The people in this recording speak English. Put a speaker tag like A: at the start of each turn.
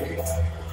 A: Thanks.